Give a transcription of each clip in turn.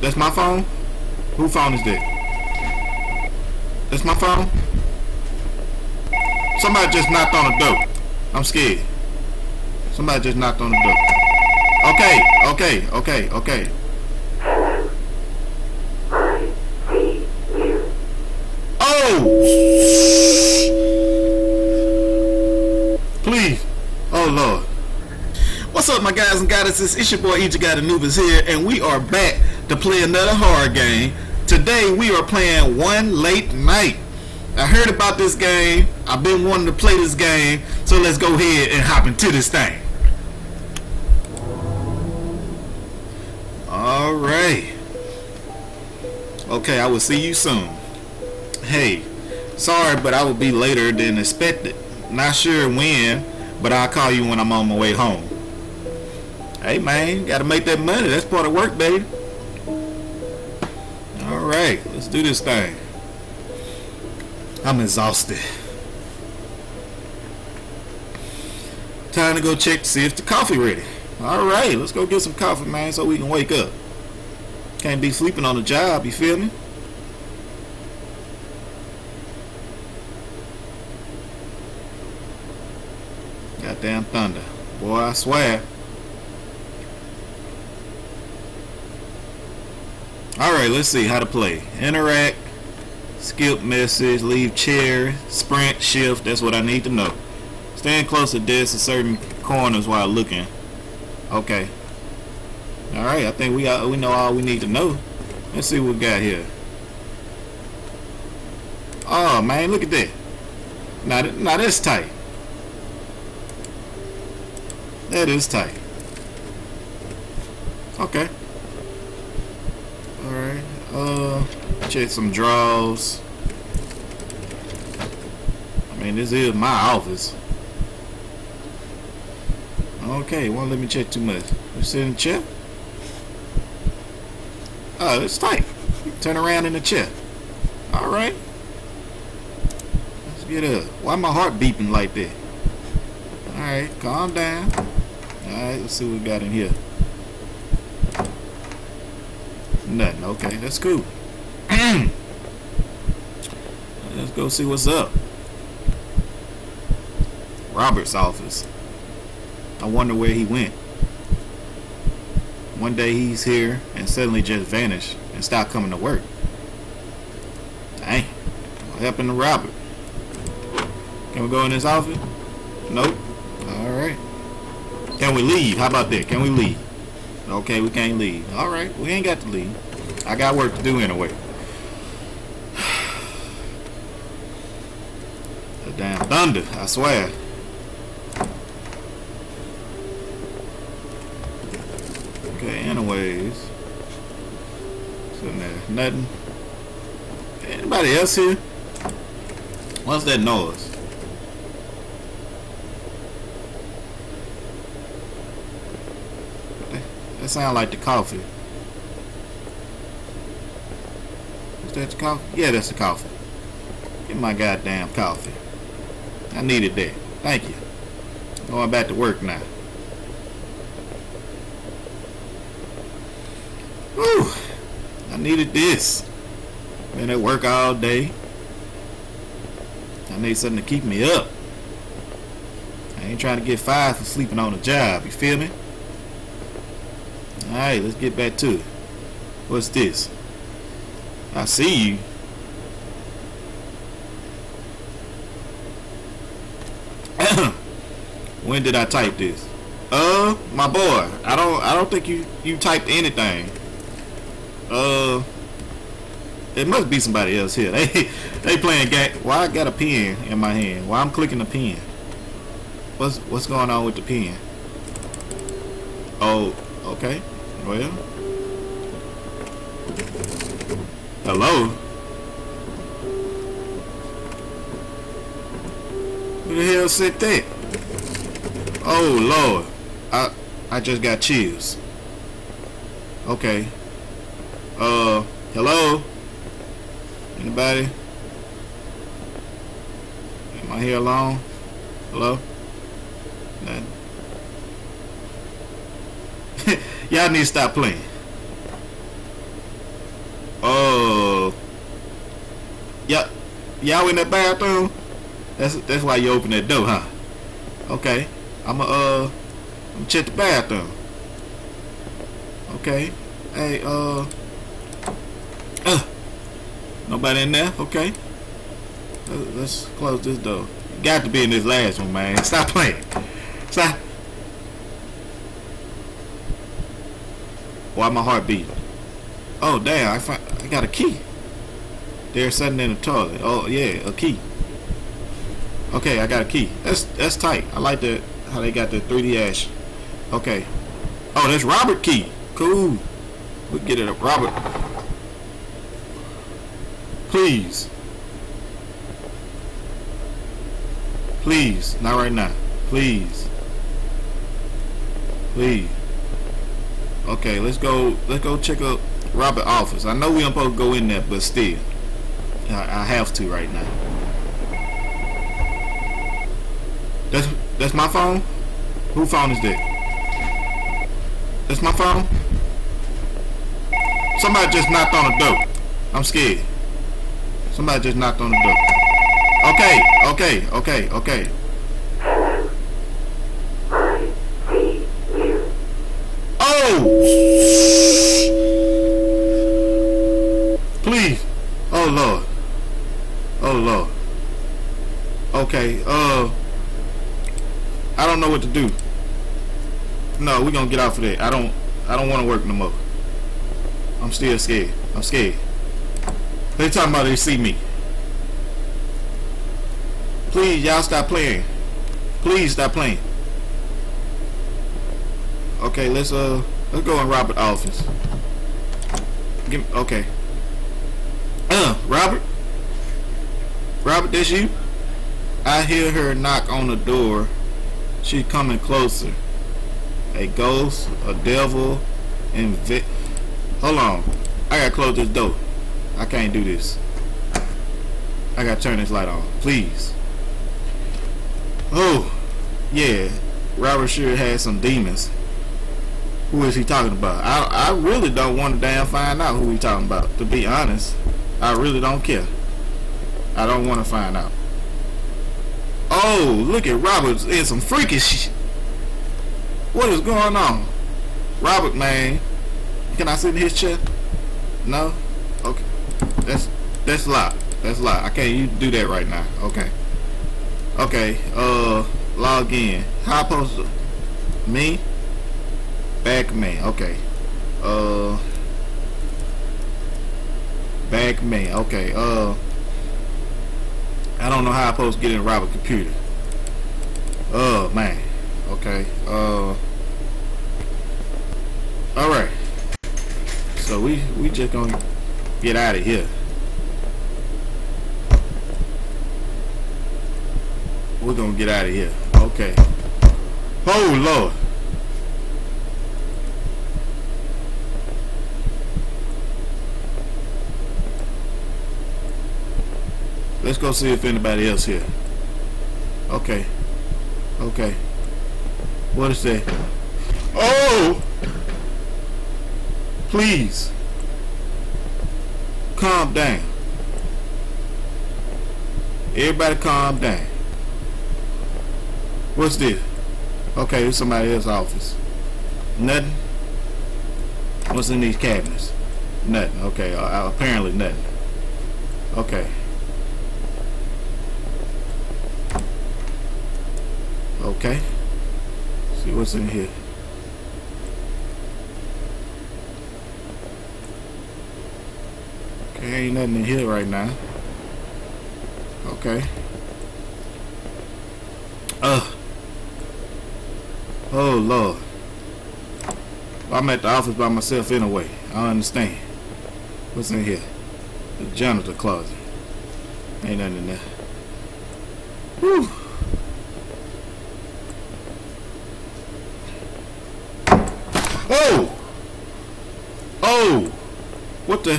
That's my phone? Who phone is that? That's my phone? Somebody just knocked on the door. I'm scared. Somebody just knocked on the door. Okay, okay, okay, okay. Oh! Please. Oh, Lord. What's up, my guys and goddesses? It's your boy Egypt God Anubis here, and we are back to play another horror game. Today, we are playing One Late Night. I heard about this game. I've been wanting to play this game, so let's go ahead and hop into this thing. Alright. Okay, I will see you soon. Hey, sorry, but I will be later than expected. Not sure when, but I'll call you when I'm on my way home. Hey man, gotta make that money. That's part of work, baby. Let's do this thing. I'm exhausted. Time to go check to see if the coffee ready. Alright, let's go get some coffee, man, so we can wake up. Can't be sleeping on the job, you feel me? Goddamn thunder. Boy, I swear. Alright, let's see how to play. Interact, skip message, leave chair, sprint, shift. That's what I need to know. Stand close to desks in certain corners while looking. Okay. Alright, I think we got, we know all we need to know. Let's see what we got here. Oh man, look at that. Now, now that's tight. That is tight. Okay. Uh check some drawers. I mean this is my office. Okay, won't let me check too much. You sit in the chair? Oh, it's tight. Turn around in the chair. Alright. Let's get up. Why my heart beeping like that? Alright, calm down. Alright, let's see what we got in here. Nothing. Okay, that's cool. let's go see what's up. Robert's office. I wonder where he went. One day he's here and suddenly just vanished and stopped coming to work. Dang. What happened to Robert? Can we go in his office? Nope. Alright. Can we leave? How about that? Can we leave? Okay, we can't leave. Alright, we ain't got to leave. I got work to do anyway. The damn thunder, I swear. Okay, anyways. Sitting there, nothing. Anybody else here? What's that noise? That sound like the coffee. Is that the coffee? Yeah, that's the coffee. Get my goddamn coffee. I needed that. Thank you. Oh, Going back to work now. Whew. I needed this. Been at work all day. I need something to keep me up. I ain't trying to get fired for sleeping on the job. You feel me? Alright, let's get back to it. What's this? I see you. when did I type this? Uh, my boy. I don't I don't think you you typed anything. Uh it must be somebody else here. They they playing game. Why I got a pen in my hand? Why I'm clicking the pen? What's what's going on with the pen? Oh, okay. Well. Hello? Who the hell said that? Oh Lord. I I just got chills. Okay. Uh hello? Anybody? Am I here alone? Hello? Y'all need to stop playing. Oh. Y'all, y'all in the bathroom? That's that's why you open that door, huh? Okay. I'ma uh I'm check the bathroom. Okay. Hey, uh, uh Nobody in there? Okay. Uh, let's close this door. Got to be in this last one, man. Stop playing. Stop Why my heart beating? Oh damn! I find, I got a key. They're sitting in the toilet. Oh yeah, a key. Okay, I got a key. That's that's tight. I like the how they got the 3D ash. Okay. Oh, that's Robert key. Cool. We get it, up. Robert. Please. Please, not right now. Please. Please. Okay, let's go. Let's go check out Robert office. I know we don't supposed to go in there, but still, I, I have to right now. That's that's my phone. Who phone is that? That's my phone. Somebody just knocked on the door. I'm scared. Somebody just knocked on the door. Okay, okay, okay, okay. Please. Oh, Lord. Oh, Lord. Okay, uh... I don't know what to do. No, we're gonna get off of that. I don't I don't wanna work no more. I'm still scared. I'm scared. They talking about they see me. Please, y'all stop playing. Please stop playing. Okay, let's uh let's go in Robert office. Give me, okay. Uh, Robert. Robert, this you? I hear her knock on the door. She's coming closer. A ghost, a devil, and Hold on. I gotta close this door. I can't do this. I gotta turn this light on. Please. Oh, yeah. Robert sure has some demons. Who is he talking about? I, I really don't want to damn find out who he talking about. To be honest, I really don't care. I don't want to find out. Oh, look at Robert in some freakish shit. What is going on? Robert, man. Can I sit in his chair? No? Okay. That's that's locked. That's locked. I can't you do that right now. Okay. Okay. Uh log in. How I supposed to me? Back me. Okay. Uh back me. Okay. Uh I don't know how I'm supposed to get in rob a computer. Oh man. Okay. Uh Alright. So we we just gonna get out of here. We're gonna get out of here. Okay. Oh Lord. Let's go see if anybody else here. Okay. Okay. What is that? Oh! Please. Calm down. Everybody calm down. What's this? Okay, it's somebody else's office. Nothing? What's in these cabinets? Nothing. Okay, uh, apparently nothing. Okay. Okay. See what's in here. Okay, ain't nothing in here right now. Okay. Ugh. Oh, Lord. I'm at the office by myself anyway. I understand. What's in here? The janitor closet. Ain't nothing in there. Whew. Oh! Oh! What the?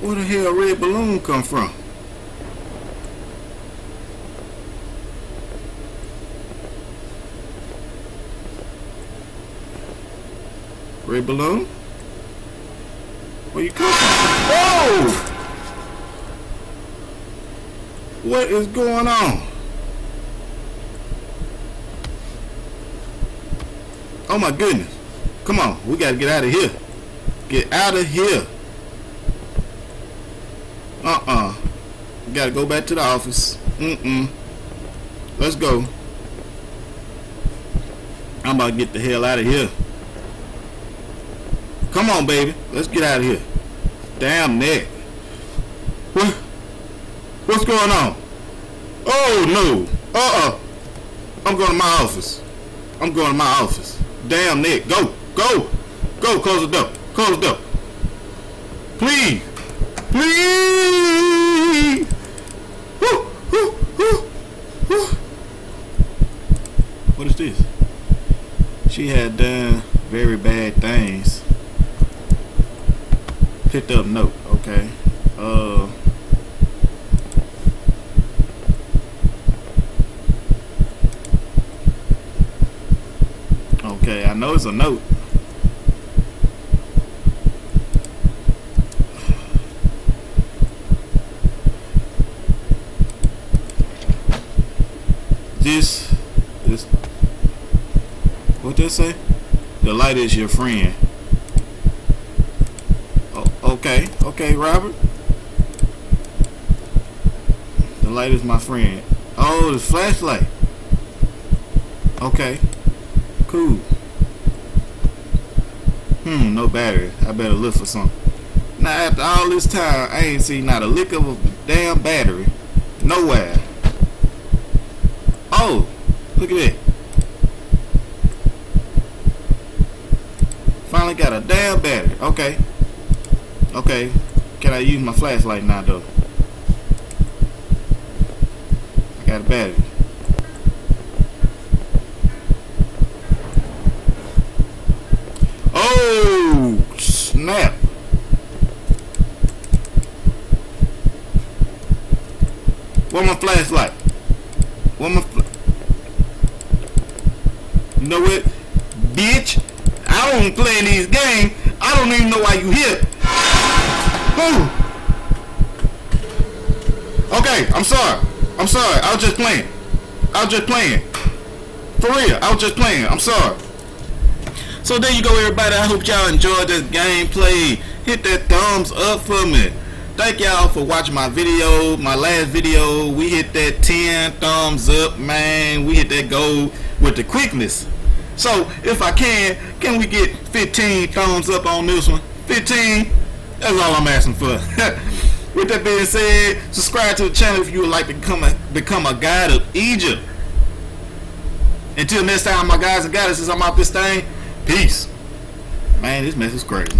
Where the hell red balloon come from? Red balloon? Where you come from? Whoa! What is going on? Oh my goodness. Come on, we gotta get out of here. Get out of here. Uh-uh. Gotta go back to the office. Mm-mm. Let's go. I'm about to get the hell out of here. Come on, baby. Let's get out of here. Damn neck. What? What's going on? Oh, no. Uh-uh. I'm going to my office. I'm going to my office. Damn neck. Go. Go. Go. Close the door. Close the door. Please. Please. What is this? She had done very bad things. Picked up note. Okay. Uh. Okay, I know it's a note. This, this, what they say? The light is your friend. Oh, okay, okay, Robert. The light is my friend. Oh, the flashlight. Okay, cool. Hmm, no battery. I better look for some. Now, after all this time, I ain't seen not a lick of a damn battery. Nowhere. Oh, look at that. Finally got a damn battery. Okay. Okay. Can I use my flashlight now, though? I got a battery. Oh, snap. Where my flashlight? Where my fl You know what? Bitch, I don't play in these games. I don't even know why you here. Whew. Okay, I'm sorry. I'm sorry. I was just playing. I was just playing. For real, I was just playing. I'm sorry. So there you go, everybody. I hope y'all enjoyed this gameplay. Hit that thumbs up for me. Thank y'all for watching my video. My last video, we hit that 10 thumbs up, man. We hit that goal with the quickness. So if I can, can we get 15 thumbs up on this one? 15? That's all I'm asking for. with that being said, subscribe to the channel if you would like to become a, become a guide of Egypt. Until next time, my guys and goddesses, I'm out this thing. Peace. Man, this mess is crazy.